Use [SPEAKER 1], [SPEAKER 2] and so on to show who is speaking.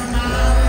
[SPEAKER 1] conmigo